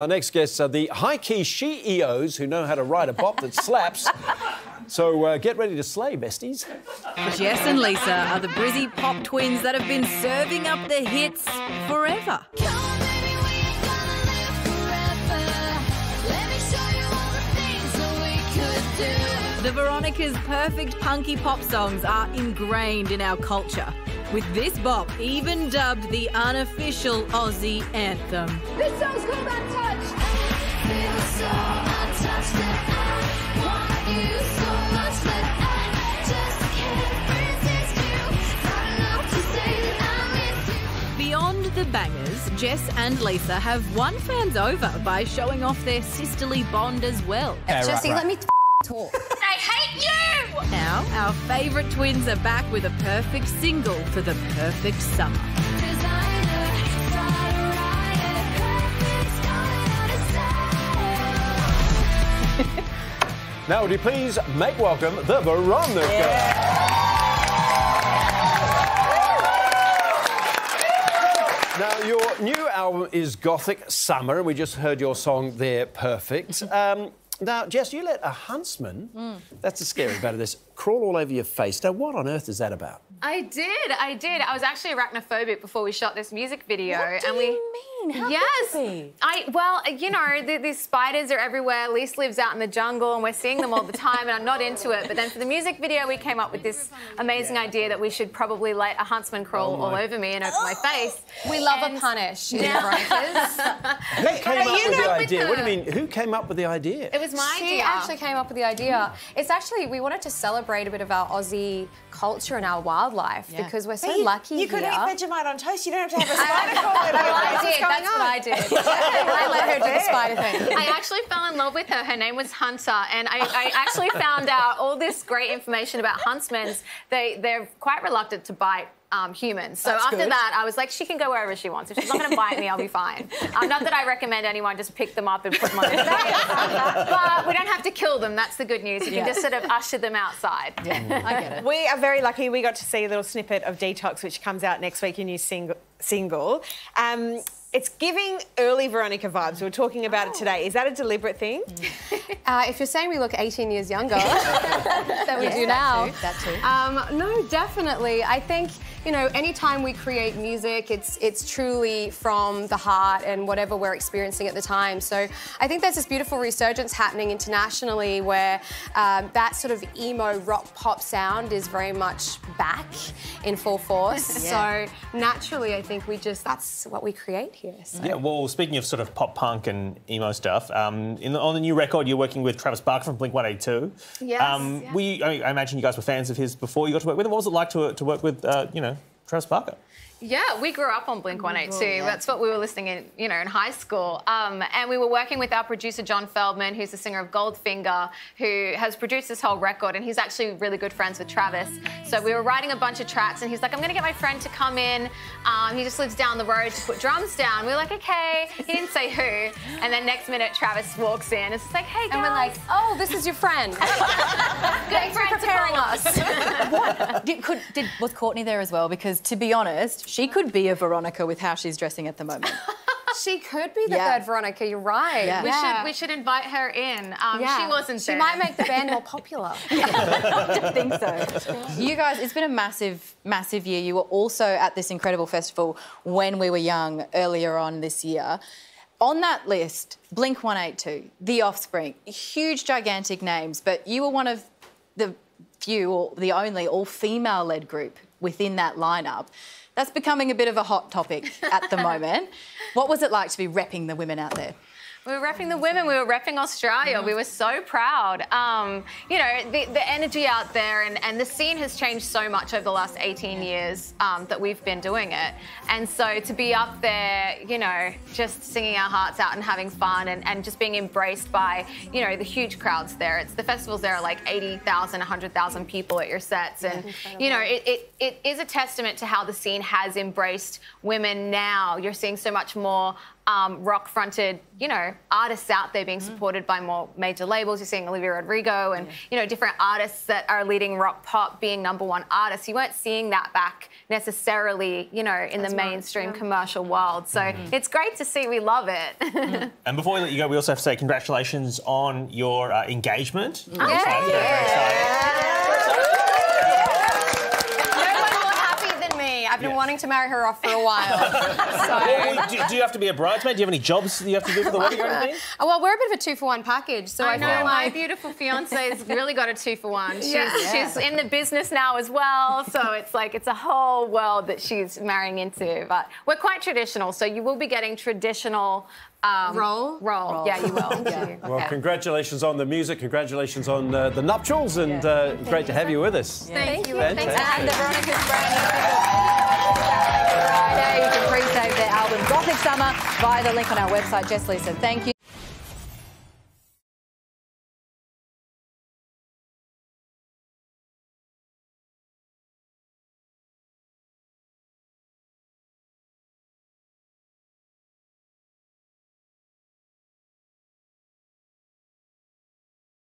Our next guests are the high-key she-EOs who know how to write a bop that slaps. So uh, get ready to slay, besties. Jess and Lisa are the Brizzy pop twins that have been serving up the hits forever. The Veronicas' perfect punky pop songs are ingrained in our culture, with this bop even dubbed the unofficial Aussie anthem. This song's called Untouched. So untouched that I want you so much that I just can't resist you. Not enough to say that I miss you. Beyond the bangers, Jess and Lisa have won fans over by showing off their sisterly bond as well. Jesse, let me t- talk. You! Now, our favourite twins are back with a perfect single for the perfect summer. Designer, start a riot, perfect's going out of style. Now, would you please make welcome the Veronica? Now, your new album is Gothic Summer, and we just heard your song there, Perfect. Um, now, Jess, you let a huntsman, mm. that's the scary bit of this, crawl all over your face. Now, what on earth is that about? I did, I did. I was actually arachnophobic before we shot this music video, What do and we. you mean? How could yes, you be? I well, uh, you know, the, these spiders are everywhere. Lise lives out in the jungle, and we're seeing them all the time, and I'm not into it. But then for the music video, we came up with this amazing idea that we should probably let a huntsman crawl Oh all over me and over my face. We love And- a punish Yeah. Veronicas. Who came up you with know, the with idea? What do you mean? Who came up with the idea? It was my she idea. actually came up with the idea. Mm-hmm. It's actually, we wanted to celebrate a bit of our Aussie culture and our wildlife because we're so you, lucky You could here. eat Vegemite on toast. You don't have to have a spider crawl over your I face. What's did. going That's on? what I did. I let her do the spider thing. I actually fell in love with her. Her name was Hunter, and I, I actually found out all this great information about huntsmen. They they're quite reluctant to bite. Um, humans. So That's after good. that, I was like, she can go wherever she wants. If she's not going to bite me, I'll be fine. Um, not that I recommend anyone just pick them up and put them on their face, but we don't have to kill them. That's the good news. You can just sort of usher them outside. Yeah, I get it. We are very lucky. We got to see a little snippet of Detox, which comes out next week, your new single. single. Um, it's giving early Veronica vibes. We were talking about it today. Is that a deliberate thing? Uh, if you're saying we look 18 years younger than we do now, That too. Um, no, definitely. I think you know, anytime we create music, it's it's truly from the heart and whatever we're experiencing at the time. So I think there's this beautiful resurgence happening internationally where um, that sort of emo rock pop sound is very much back in full force. So naturally, I think we just that's what we create here. So. Yeah, well, speaking of sort of pop punk and emo stuff, um, in the, on the new record, you're working with Travis Barker from Blink 182. Yes, Um, yeah. we, I, I imagine you guys were fans of his before you got to work with him. What was it like to, to work with, uh, you know, Travis Barker? Yeah, we grew up on Blink 182. That's what we were listening in, you know, in high school. Um, and we were working with our producer John Feldmann, who's the singer of Goldfinger, who has produced this whole record, and he's actually really good friends with Travis. So we were writing a bunch of tracks, and he's like, "I'm going to get my friend to come in. Um, he just lives down the road to put drums down." We were like, "Okay." He didn't say who, and then next minute Travis walks in. It's like, "Hey, guys." And we're like, oh, this is your friend. Thanks for friend to preparing call us. Did, could, did, was Kourtney there as well? Because to be honest, she could be a Veronica with how she's dressing at the moment. she could be the Yeah. third Veronica. You're right. Yeah. we Yeah. should we should invite her in. Um, Yeah. She wasn't She there. might make the band more popular. I think so. You guys, it's been a massive, massive year. You were also at this incredible festival when we were young earlier on this year. On that list, Blink 182, The Offspring, huge, gigantic names, but you were one of the few, or the only all female led group within that lineup. That's becoming a bit of a hot topic at the moment. What was it like to be repping the women out there? We were repping the women. We were repping Australia. We were so proud. Um, you know, the, the energy out there and, and the scene has changed so much over the last 18 years um, that we've been doing it. And so to be up there, you know, just singing our hearts out and having fun and, and just being embraced by, you know, the huge crowds there. It's the festivals there are like 80,000, 100,000 people at your sets. And, you know, it, it, it is a testament to how the scene has embraced women now. You're seeing so much more um, rock fronted, you know, artists out there being supported by more major labels. You're seeing Olivia Rodrigo and, you know, different artists that are leading rock pop being number one artists. You weren't seeing that back necessarily, you know, in the mainstream commercial world. So it's great to see. We love it. And before we let you go, we also have to say congratulations on your uh, engagement. Yeah. exciting, very, very I've been Yeah. wanting to marry her off for a while. Well, do, do you have to be a bridesmaid? Do you have any jobs that you have to do for the wedding or anything? Well, we're a bit of a two for one package, so I, I know feel my like beautiful fiance has really got a two for one. She's, Yeah. she's in the business now as well, so it's like it's a whole world that she's marrying into. But we're quite traditional, so you will be getting traditional um, Roll? Roll, yeah, you will. too. Well, Yeah. congratulations on the music, congratulations on uh, the nuptials, and uh, great to have you with us. Thank you. Fantastic. Thanks. And the Veronica's brand Friday. You can pre-save their album Gothic Summer via the link on our website. Jess Lee said thank you.